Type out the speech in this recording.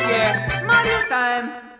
yeah, Mario time.